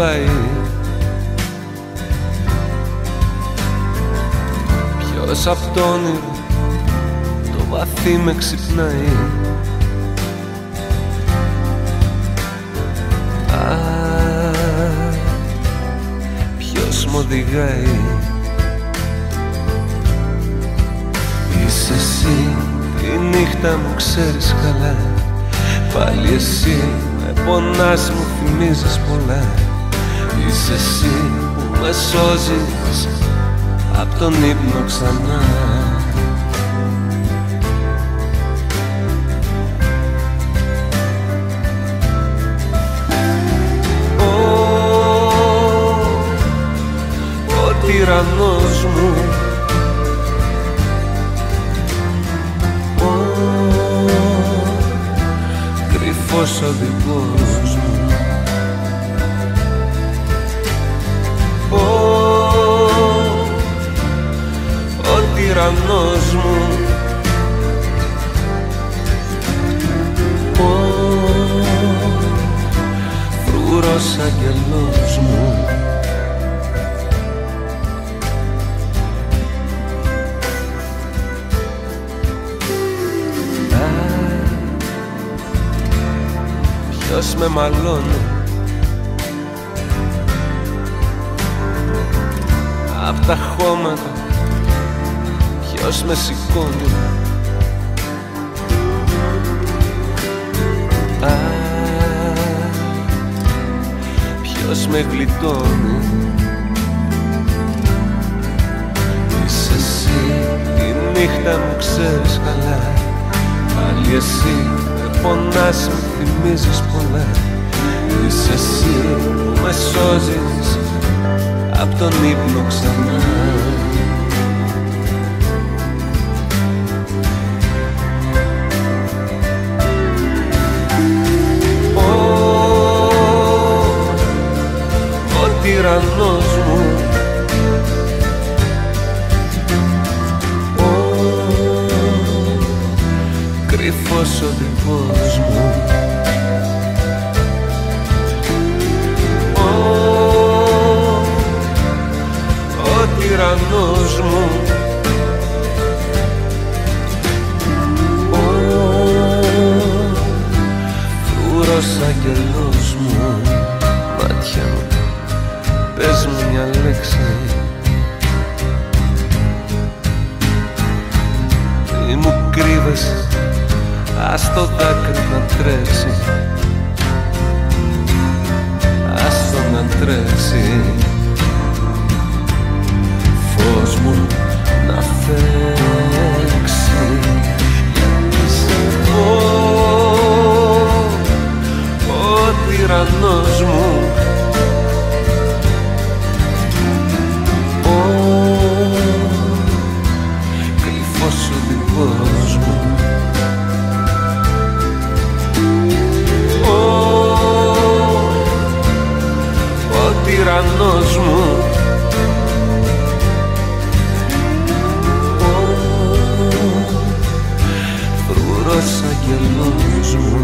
πάει. Ποιος απ' το όνειρο το βαθύ με ξυπνάει. Α, ποιος μου οδηγάει. Είσαι εσύ τη νύχτα μου ξέρεις καλά. Πάλι εσύ με πονάς μου θυμίζεις πολλά Είσαι εσύ που με σώζεις Απ' τον ύπνο ξανά. Ο τυραννός μου. Κρυφός οδηγός φρουρός αγγελός μου. Ποιος με μαλώνει. Απ' τα χώματα Ποιος με σηκώνει με γλιτώνει Είσαι εσύ τη νύχτα μου ξέρεις καλά. Πάλι εσύ με πονάς μου θυμίζεις πολλά. Είσαι εσύ που με σώζεις Απ' τον ύπνο ξανά κρυφός οδηγός μου. Ο, ο τυραννός μου. Ο φρούρος αγγελός μου. Μάτια μου, πες μου μια λέξη. Μη μου κρύβεσαι Ας το δάκρυ να τρέξει. Ας το να τρέξει. Φως μου να φέξει. Γιατί σε πω Ο τυραννός μου. Ο κρυφός οδηγός μου ο τυραννός μου. Ο φρούρος αγγελός μου